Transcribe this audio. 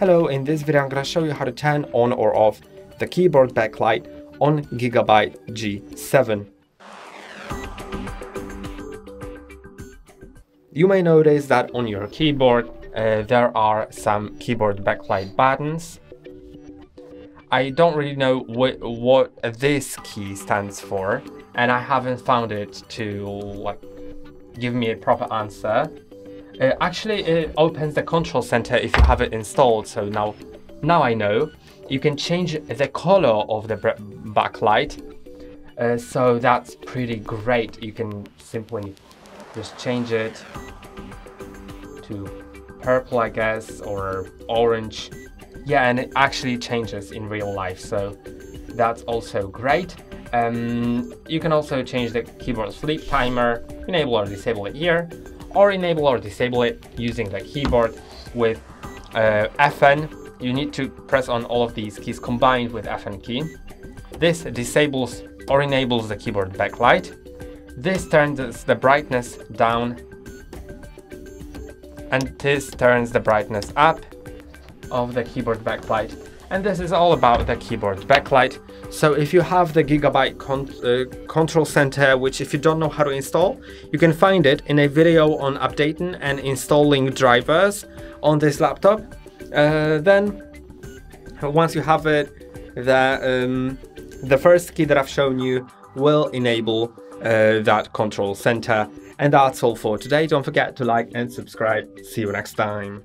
Hello, in this video I'm gonna show you how to turn on or off the keyboard backlight on Gigabyte G7. You may notice that on your keyboard uh, there are some keyboard backlight buttons. I don't really know what, what this key stands for and I haven't found it to like give me a proper answer. Uh, actually, it opens the control center if you have it installed. So now, now I know. You can change the color of the backlight. Uh, so that's pretty great. You can simply just change it to purple, I guess, or orange. Yeah, and it actually changes in real life. So that's also great. Um, you can also change the keyboard sleep timer, enable or disable it here or enable or disable it using the keyboard with uh, FN. You need to press on all of these keys combined with FN key. This disables or enables the keyboard backlight. This turns the brightness down and this turns the brightness up of the keyboard backlight and this is all about the keyboard backlight. So if you have the Gigabyte con uh, control center, which if you don't know how to install, you can find it in a video on updating and installing drivers on this laptop. Uh, then once you have it, the, um, the first key that I've shown you will enable uh, that control center. And that's all for today. Don't forget to like and subscribe. See you next time.